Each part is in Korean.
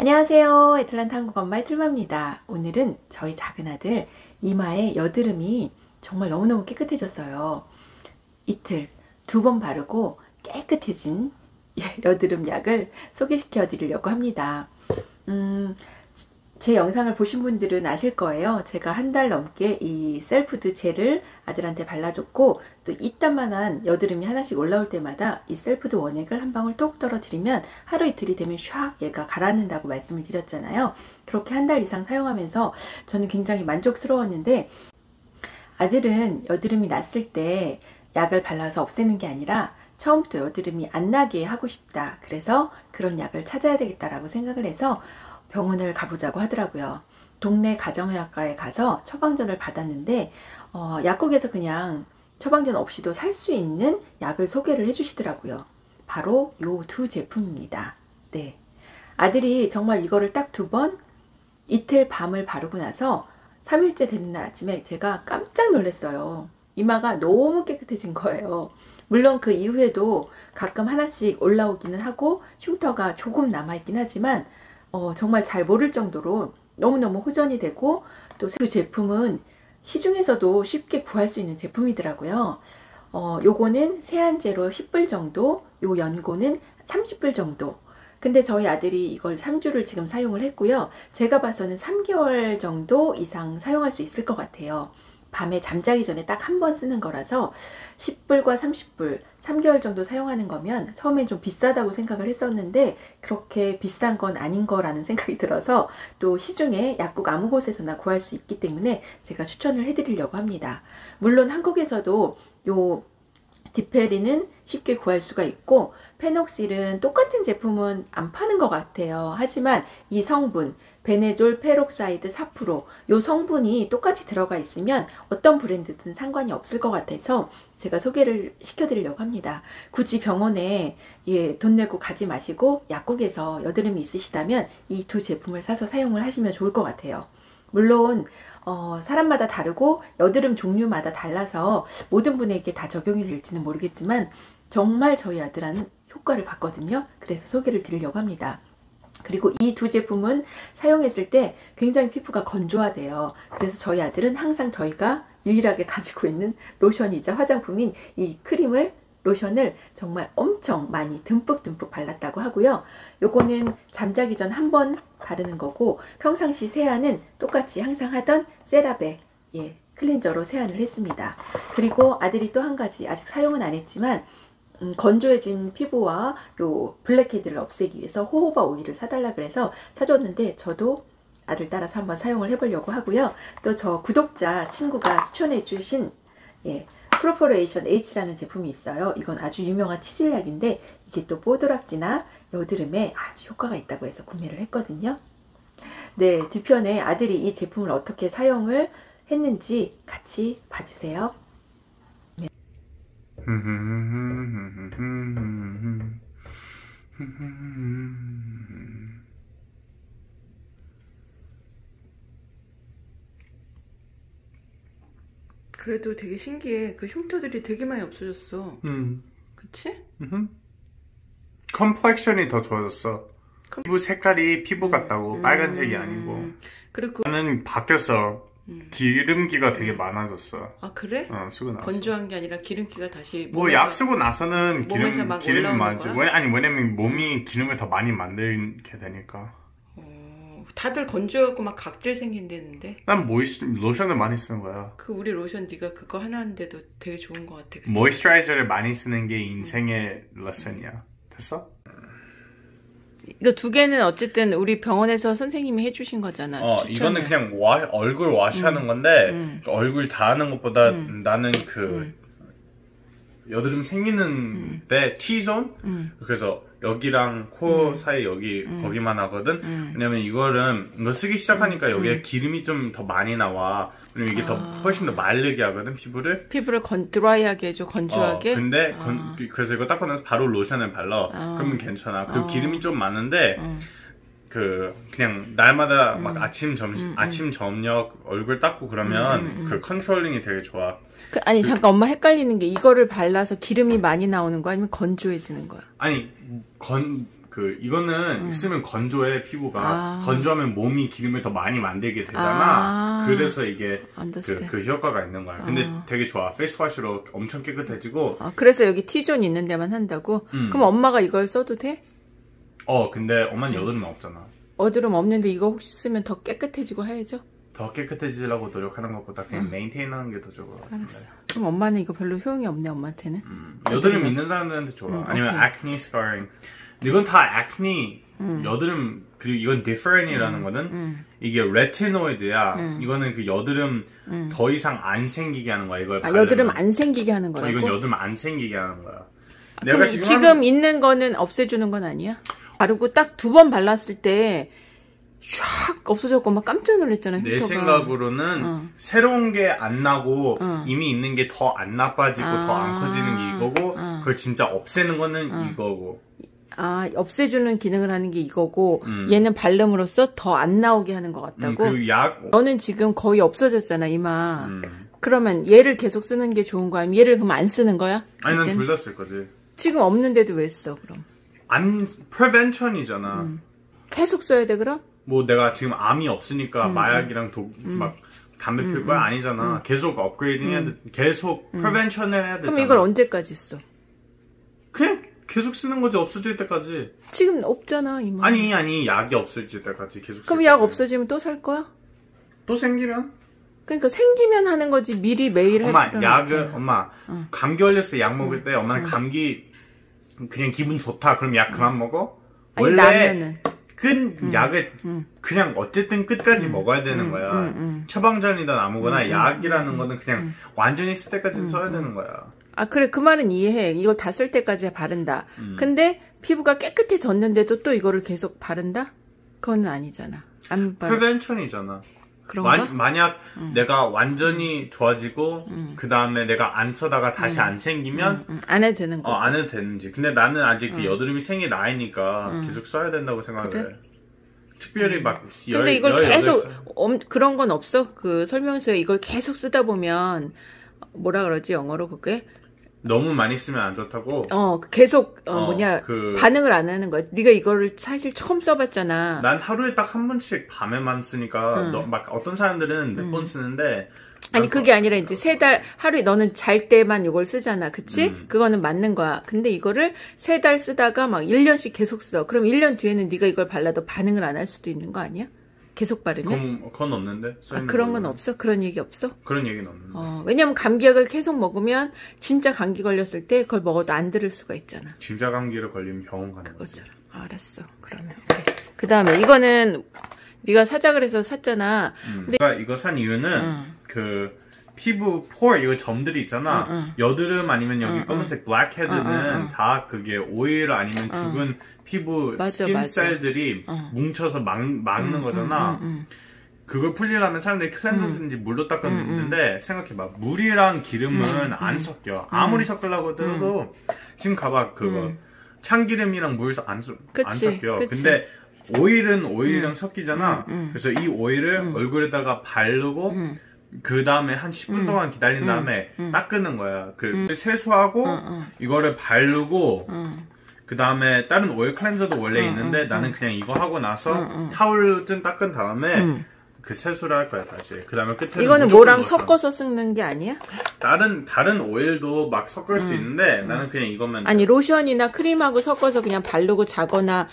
안녕하세요. 애틀란타 한국 엄마의 틀마입니다. 오늘은 저희 작은 아들 이마에 여드름이 정말 너무너무 깨끗해졌어요. 이틀 두 번 바르고 깨끗해진 여드름 약을 소개시켜 드리려고 합니다. 음, 제 영상을 보신 분들은 아실 거예요. 제가 한 달 넘게 이 셀프드 젤을 아들한테 발라줬고 또 이따만한 여드름이 하나씩 올라올 때마다 이 셀프드 원액을 한 방울 톡 떨어뜨리면 하루 이틀이 되면 샥 얘가 가라앉는다고 말씀을 드렸잖아요. 그렇게 한 달 이상 사용하면서 저는 굉장히 만족스러웠는데 아들은 여드름이 났을 때 약을 발라서 없애는 게 아니라 처음부터 여드름이 안 나게 하고 싶다. 그래서 그런 약을 찾아야 되겠다라고 생각을 해서 병원을 가보자고 하더라고요. 동네 가정의학과에 가서 처방전을 받았는데 어, 약국에서 그냥 처방전 없이도 살 수 있는 약을 소개를 해주시더라고요. 바로 요 두 제품입니다. 네. 아들이 정말 이거를 딱 두 번 이틀 밤을 바르고 나서 3일째 되는 날 아침에 제가 깜짝 놀랐어요. 이마가 너무 깨끗해진 거예요. 물론 그 이후에도 가끔 하나씩 올라오기는 하고 흉터가 조금 남아있긴 하지만 어, 정말 잘 모를 정도로 너무너무 호전이 되고 또 그 제품은 시중에서도 쉽게 구할 수 있는 제품이더라고요. 어, 요거는 세안제로 10불 정도, 요 연고는 30불 정도. 근데 저희 아들이 이걸 3주를 지금 사용을 했고요. 제가 봐서는 3개월 정도 이상 사용할 수 있을 것 같아요. 밤에 잠자기 전에 딱 한 번 쓰는 거라서 10불과 30불 3개월 정도 사용하는 거면 처음엔 좀 비싸다고 생각을 했었는데 그렇게 비싼 건 아닌 거라는 생각이 들어서 또 시중에 약국 아무 곳에서나 구할 수 있기 때문에 제가 추천을 해드리려고 합니다. 물론 한국에서도 요 디페린은 쉽게 구할 수가 있고 PanOxyl은 똑같은 제품은 안 파는 것 같아요. 하지만 이 성분 benzoyl peroxide 4%, 요 성분이 똑같이 들어가 있으면 어떤 브랜드든 상관이 없을 것 같아서 제가 소개를 시켜드리려고 합니다. 굳이 병원에 예, 돈 내고 가지 마시고 약국에서 여드름이 있으시다면 이 두 제품을 사서 사용을 하시면 좋을 것 같아요. 물론 어, 사람마다 다르고 여드름 종류마다 달라서 모든 분에게 다 적용이 될지는 모르겠지만 정말 저희 아들은 효과를 봤거든요. 그래서 소개를 드리려고 합니다. 그리고 이 두 제품은 사용했을 때 굉장히 피부가 건조하대요. 그래서 저희 아들은 항상 저희가 유일하게 가지고 있는 로션이자 화장품인 이 크림을 로션을 정말 엄청 많이 듬뿍듬뿍 발랐다고 하고요. 요거는 잠자기 전 한 번 바르는 거고 평상시 세안은 똑같이 항상 하던 CeraVe 예, 클렌저로 세안을 했습니다. 그리고 아들이 또 한 가지 아직 사용은 안 했지만 음, 건조해진 피부와 요 블랙헤드를 없애기 위해서 호호바 오일을 사달라 그래서 사줬는데 저도 아들 따라서 한번 사용을 해보려고 하고요. 또 저 구독자 친구가 추천해 주신 예, Preparation H라는 제품이 있어요. 이건 아주 유명한 치질약인데 이게 또 뽀드락지나 여드름에 아주 효과가 있다고 해서 구매를 했거든요. 네, 뒤편에 아들이 이 제품을 어떻게 사용을 했는지 같이 봐주세요. 그래도 되게 신기해. 그 흉터들이 되게 많이 없어졌어. 음. 그치? 음. complexion이 더 좋아졌어. com... 피부 색깔이 피부 음. 같다고 음. 빨간색이 아니고. 그리고 나는 바뀌었어. 음. 기름기가 되게 음. 많아졌어. 아 그래? 어 쓰고 나서. 건조한 게 아니라 기름기가 다시. 뭐 약 쓰고 나서는 기름 기름이 많죠. 아니 왜냐면 몸이 기름을 더 많이 만들게 되니까. 어, 다들 건조하고 막 각질 생긴다는데. 난 moisture 로션을 많이 쓰는 거야. 그 우리 로션 네가 그거 하나 하는데도 되게 좋은 것 같아. 그치? moisturizer를 많이 쓰는 게 인생의 음. 레슨이야. 됐어? 이거 두 개는 어쨌든 우리 병원에서 선생님이 해주신 거잖아. 어, 추천을. 이거는 그냥 와, 얼굴 wash하는 음. 건데 음. 얼굴 다 하는 것보다 음. 나는 그 음. 여드름 생기는데 음. T zone 음. 그래서 여기랑 코 사이 여기 거기만 하거든. 왜냐면 이거는 이거 쓰기 시작하니까 여기에 기름이 좀 더 많이 나와. 그리고 이게 아. 더 훨씬 더 마르게 하거든 피부를. 피부를 건 드라이하게 해줘 건조하게. 어, 근데 아. 건, 그래서 이거 닦고 나서 바로 로션을 발라. 아. 그러면 괜찮아. 그 아. 기름이 좀 많은데 음. 그 그냥 날마다 음. 막 아침 점심 아침 저녁 얼굴 닦고 그러면 음, 그 controlling이 되게 좋아. 그, 아니 잠깐 엄마 헷갈리는 게 이거를 발라서 기름이 많이 나오는 거야 아니면 건조해지는 거야? 아니 건 그 이거는 쓰면 건조해 피부가 음. 아. 건조하면 몸이 기름을 더 많이 만들게 되잖아. 아. 그래서 이게 그. 그 효과가 있는 거야. 근데 되게 좋아. face wash로 엄청 깨끗해지고. 아, 그래서 여기 T zone 있는 데만 한다고? 음. 그럼 엄마가 이걸 써도 돼? 어 근데 엄마는 음. 여드름 없잖아. 여드름 없는데 이거 혹시 쓰면 더 깨끗해지고 해야죠? 더 깨끗해지려고 노력하는 것보다 그냥 maintain하는 게 더 좋아. 음. 알았어. 그럼 엄마는 이거 별로 효용이 없네 엄마한테는. 음, 여드름 있는 사람들한테 좋아. 음, 아니면 acne scarring. 이건 다 acne 음. 여드름 그리고 이건 Differin이라는 거는 이게 retinoid야. 이거는 그 여드름 더 이상 안 생기게 하는 거야. 이걸 음. 아. 여드름 안 생기게 하는 어, 거라고? 이건 여드름 안 생기게 하는 거야. 그럼 지금, 있는 거는 없애주는 건 아니야? 바르고 딱 두 번 발랐을 때 샥 없어졌고 막 깜짝 놀랐잖아. 내 흉터가. 생각으로는 어. 새로운 게 안 나고 어. 이미 있는 게 더 안 나빠지고 더안 아. 커지는 게 이거고 어. 그걸 진짜 없애는 거는 이거고 아 없애주는 기능을 하는 게 이거고 음. 얘는 발름으로써 더 안 나오게 하는 것 음, 같다고. 그리고 약 너는 지금 거의 없어졌잖아 이마. 음. 그러면 얘를 계속 쓰는 게 좋은 거야? 얘를 그럼 안 쓰는 거야? 아니 난? 둘 다 쓸 거지 지금 없는데도 왜 써? 그럼 안 prevention이잖아. 음. 계속 써야 돼 그럼? 뭐 내가 지금 암이 없으니까 음, 마약이랑 독, 막 담배 필 거야? 아니잖아. 계속 upgrading 해야 돼. 계속 prevention을 해야 음. 그럼 이걸 언제까지 써? 그냥 계속 쓰는 거지. 없어질 때까지. 지금 없잖아 이마. 아니 아니. 약이 없어질 때까지 계속 그럼 쓸 약. 없어지면 또 살 거야? 또 생기면? 그러니까 생기면 하는 거지. 미리 매일 할 엄마 약을 없잖아. 엄마 감기 걸렸을 때약 먹을 때 엄마는 감기 그냥 기분 좋다. 그럼 약 그만 먹어? 아니 원래 나면은. 끈 약을 그냥 어쨌든 끝까지 먹어야 되는 거야. 처방전이든 아무거나 약이라는 거는 그냥 완전히 쓸 때까지 써야 되는 거야. 아 그래. 그 말은 이해해. 이거 다 쓸 때까지 바른다. 음. 근데 피부가 깨끗해졌는데도 또 이거를 계속 바른다? 그건 아니잖아. 안 바르. 프리벤션이잖아 그런가? 만, 만약 내가 완전히 좋아지고 그 다음에 내가 안 쓰다가 다시 안 생기면 음, 안 해도 되는 거. 어, 안 해도 되는지. 근데 나는 아직 그 여드름이 생길 나이니까 계속 써야 된다고 생각을 그래? 해. 특별히 막 열, 근데 이걸 18 계속 살- 엄- 그런 건 없어? 그 설명서에 이걸 계속 쓰다 보면 뭐라 그러지 영어로 그게? 너무 많이 쓰면 안 좋다고. 어 계속 어, 어, 뭐냐 그- 반응을 안 하는 거야. 네가 이거를 사실 처음 써봤잖아. 난 하루에 딱 한 번씩 밤에만 쓰니까 너- 막 어떤 사람들은 몇 번 쓰는데 아니 난 그게 아니라 이제 세 달 하루에 너는 잘 때만 이걸 쓰잖아. 그치? 음. 그거는 맞는 거야. 근데 이거를 세 달 쓰다가 막 1년씩 계속 써. 그럼 1년 뒤에는 네가 이걸 발라도 반응을 안 할 수도 있는 거 아니야? 계속 바르면? 그건, 그건 없는데. 써 아, 그런 건. 없어? 그런 얘기 없어? 그런 얘기는 없는데. 어, 왜냐면 감기약을 계속 먹으면 진짜 감기 걸렸을 때 그걸 먹어도 안 들을 수가 있잖아. 진짜 감기를 걸리면 병원 가는 거지. 그것처럼. 알았어. 그러면. 그 다음에 이거는 네가 사자 그래서 샀잖아. 음. 내가 이거 산 이유는 그 피부 포 이거 점들이 있잖아. 여드름 아니면 여기 검은색 블랙헤드는 다 그게 오일 아니면 죽은 피부 맞아, 스킨 맞아. cell들이 뭉쳐서 막, 막는 거잖아. 그걸 풀리려면 사람들이 클렌저 쓰는지 물로 닦았는데 생각해봐. 물이랑 기름은 안 섞여. 아무리 섞으려고 해도 지금 가봐 그거. 참기름이랑 물 안 안 섞여. 그치. 근데 오일은 오일이랑 섞이잖아. 그래서 이 오일을 얼굴에다가 바르고 그 다음에 한 10분 동안 기다린 다음에 닦는 거야 그 세수하고 이거를 바르고 그 다음에 다른 오일 cleanser도 원래 있는데 나는 그냥 이거 하고 나서 타올 좀 닦은 다음에 그 세수를 할 거야 다시. 그 다음에 끝에 이거는 뭐랑 섞어서 쓰는 게 아니야? 다른 다른 오일도 막 섞을 수 있는데 나는 그냥 이거면 아니 로션이나 크림하고 섞어서 그냥 바르고 자거나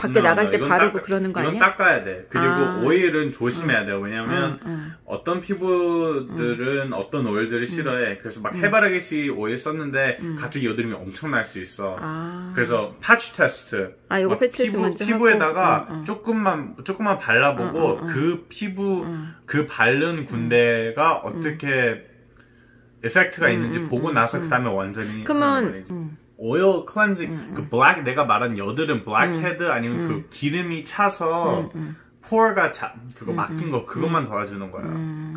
밖에 No, 나갈 때 이건 바르고 닦- 그러는 거 이건 아니야? 닦아야 돼. 그리고 아. 오일은 조심해야 돼요. 왜냐면 어떤 피부들은 어떤 오일들을 싫어해. 그래서 막 해바라기씨 오일 썼는데 갑자기 여드름이 엄청 날 수 있어. 아. 그래서 patch test. 아, 이거 막 patch test 피부, 먼저 피부에다가 하고. 조금만 조금만 발라보고 그 피부 그 바른 군데가 어떻게 effect가 있는지 보고 나서 그 다음에 완전히 그러면. 오일 클렌징 그 black 내가 말한 여드름 블랙헤드 아니면 그 기름이 차서 pore가 자, 그거 막힌 거 그것만 도와주는 거야.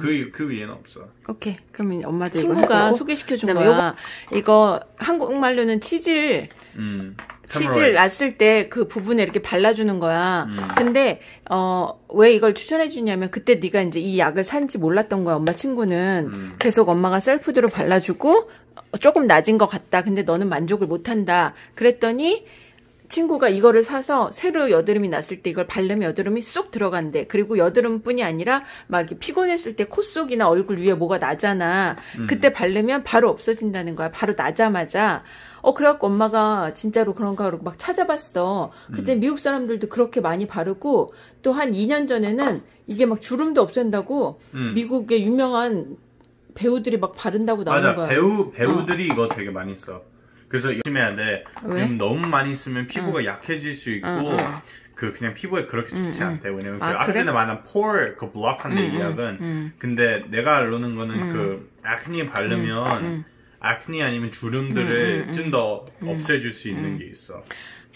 그, 그 위에는 없어. 오케이. 그러면 엄마도 친구가. 소개시켜 준 거야. 이거 한국말로는 치질 음. 치질을 났을 때 그 부분에 이렇게 발라주는 거야. 음. 근데 어 왜 이걸 추천해 주냐면 그때 네가 이제 이 약을 산지 몰랐던 거야. 엄마 친구는 음. 계속 엄마가 셀프드로 발라주고 어, 조금 낮은 것 같다. 근데 너는 만족을 못한다. 그랬더니 친구가 이거를 사서 새로 여드름이 났을 때 이걸 바르면 여드름이 쑥 들어간대. 그리고 여드름뿐이 아니라 막 이렇게 피곤했을 때 코 속이나 얼굴 위에 뭐가 나잖아. 그때 바르면 바로 없어진다는 거야. 바로 나자마자. 어 그래갖고 엄마가 진짜로 그런가 그러고 막 찾아봤어. 그때 미국 사람들도 그렇게 많이 바르고 또 한 2년 전에는 이게 막 주름도 없앤다고 음. 미국의 유명한 배우들이 막 바른다고 나오는 맞아 거야. 배우 배우들이 이거 되게 많이 써. 그래서 조심해야 돼. 왜? 너무 많이 쓰면 피부가 약해질 수 있고 응, 응. 그 그냥 피부에 그렇게 좋지 않대. 왜냐면 그 아, 아까 그래? 전에 말한 pore 그이 약은. 음. 근데 내가 알로는 거는 그 아크니 바르면 아크니 아니면 주름들을 좀 더 없애줄 수 있는 게 있어.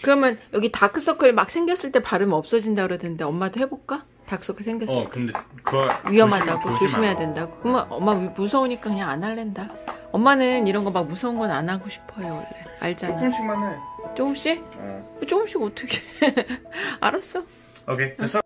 그러면 여기 다크서클 막 생겼을 때 바르면 없어진다 그러던데 엄마도 해볼까? 다크서클 생겼을 어때 근데 그거 위험하다고 조심- 조심해야 조심하라. 된다고. 그러면 엄마 무서우니까 그냥 안 할랜다. 엄마는 이런 거 막 무서운 건 안 하고 싶어요 원래 알잖아. 조금씩만 해. 조금씩? 어. 조금씩 어떻게? 알았어. 오케이 됐어.